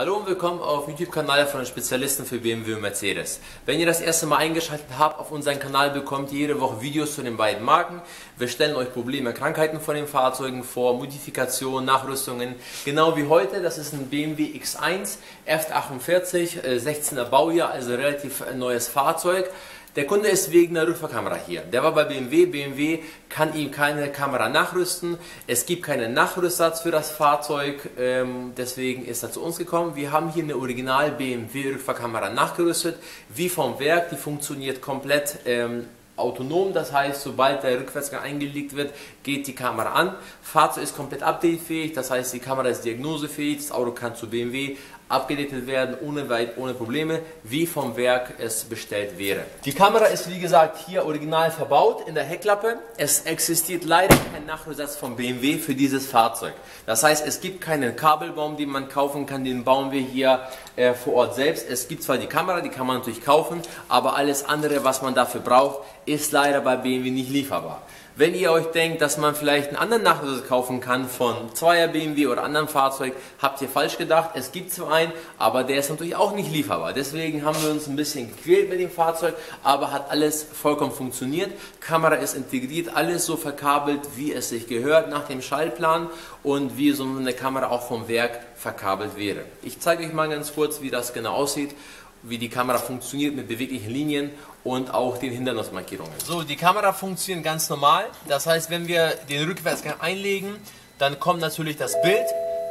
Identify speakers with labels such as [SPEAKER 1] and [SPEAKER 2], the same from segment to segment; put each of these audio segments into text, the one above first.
[SPEAKER 1] Hallo und willkommen auf YouTube-Kanal von den Spezialisten für BMW und Mercedes. Wenn ihr das erste Mal eingeschaltet habt auf unseren Kanal, bekommt ihr jede Woche Videos zu den beiden Marken. Wir stellen euch Probleme, Krankheiten von den Fahrzeugen vor, Modifikationen, Nachrüstungen. Genau wie heute, das ist ein BMW X1 F48, 16er Baujahr, also relativ neues Fahrzeug. Der Kunde ist wegen der Rückfahrkamera hier. Der war bei BMW. BMW kann ihm keine Kamera nachrüsten. Es gibt keinen Nachrüstsatz für das Fahrzeug. Ähm, deswegen ist er zu uns gekommen. Wir haben hier eine Original BMW Rückfahrkamera nachgerüstet. Wie vom Werk. Die funktioniert komplett ähm, autonom, das heißt, sobald der Rückwärtsgang eingelegt wird, geht die Kamera an. Fahrzeug ist komplett updatefähig, das heißt, die Kamera ist diagnosefähig, das Auto kann zu BMW abgedatet werden, ohne, weit, ohne Probleme, wie vom Werk es bestellt wäre. Die Kamera ist wie gesagt hier original verbaut in der Heckklappe. Es existiert leider kein Nachrüstsatz von BMW für dieses Fahrzeug. Das heißt, es gibt keinen Kabelbaum, den man kaufen kann, den bauen wir hier äh, vor Ort selbst. Es gibt zwar die Kamera, die kann man natürlich kaufen, aber alles andere, was man dafür braucht, ist leider bei BMW nicht lieferbar. Wenn ihr euch denkt, dass man vielleicht einen anderen Nachrüstung kaufen kann von 2er BMW oder anderem Fahrzeug, habt ihr falsch gedacht. Es gibt zwar einen, aber der ist natürlich auch nicht lieferbar. Deswegen haben wir uns ein bisschen gequält mit dem Fahrzeug, aber hat alles vollkommen funktioniert. Kamera ist integriert, alles so verkabelt, wie es sich gehört nach dem Schaltplan und wie so eine Kamera auch vom Werk verkabelt wäre. Ich zeige euch mal ganz kurz, wie das genau aussieht wie die Kamera funktioniert mit beweglichen Linien und auch den Hindernismarkierungen. So, die Kamera funktioniert ganz normal. Das heißt, wenn wir den Rückwärtsgang einlegen, dann kommt natürlich das Bild.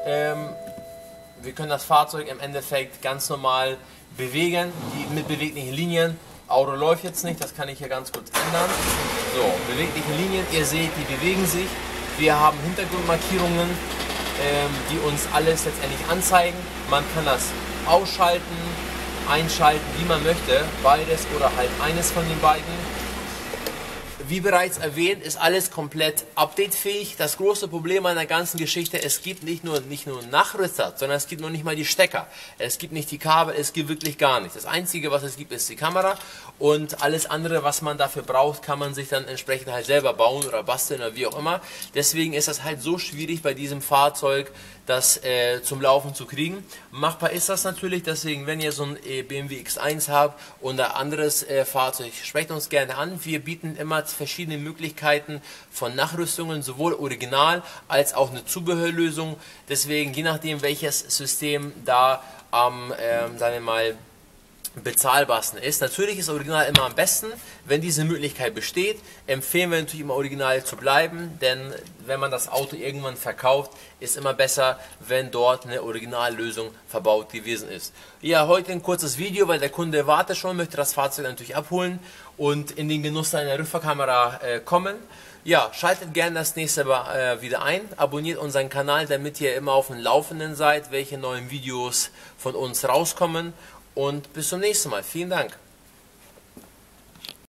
[SPEAKER 1] Ähm, wir können das Fahrzeug im Endeffekt ganz normal bewegen, die, mit beweglichen Linien. Auto läuft jetzt nicht, das kann ich hier ganz kurz ändern. So, bewegliche Linien, ihr seht, die bewegen sich. Wir haben Hintergrundmarkierungen, ähm, die uns alles letztendlich anzeigen. Man kann das ausschalten, einschalten, wie man möchte, beides oder halt eines von den beiden. Wie bereits erwähnt, ist alles komplett updatefähig. Das große Problem an der ganzen Geschichte, es gibt nicht nur, nicht nur Nachrüster, sondern es gibt noch nicht mal die Stecker. Es gibt nicht die Kabel, es gibt wirklich gar nichts. Das Einzige, was es gibt, ist die Kamera und alles andere, was man dafür braucht, kann man sich dann entsprechend halt selber bauen oder basteln oder wie auch immer. Deswegen ist das halt so schwierig bei diesem Fahrzeug, das äh, zum Laufen zu kriegen. Machbar ist das natürlich, deswegen, wenn ihr so ein äh, BMW X1 habt und ein anderes äh, Fahrzeug, sprecht uns gerne an. Wir bieten immer verschiedene Möglichkeiten von Nachrüstungen, sowohl original als auch eine Zubehörlösung. Deswegen, je nachdem, welches System da am, ähm, sagen wir mal, bezahlbarsten ist. Natürlich ist Original immer am besten, wenn diese Möglichkeit besteht. Empfehlen wir natürlich immer Original zu bleiben, denn wenn man das Auto irgendwann verkauft, ist immer besser, wenn dort eine Originallösung verbaut gewesen ist. Ja, heute ein kurzes Video, weil der Kunde wartet schon, möchte das Fahrzeug natürlich abholen und in den Genuss seiner Rückfahrkamera äh, kommen. Ja, schaltet gerne das nächste Mal äh, wieder ein, abonniert unseren Kanal, damit ihr immer auf dem Laufenden seid, welche neuen Videos von uns rauskommen und bis zum nächsten Mal. Vielen Dank.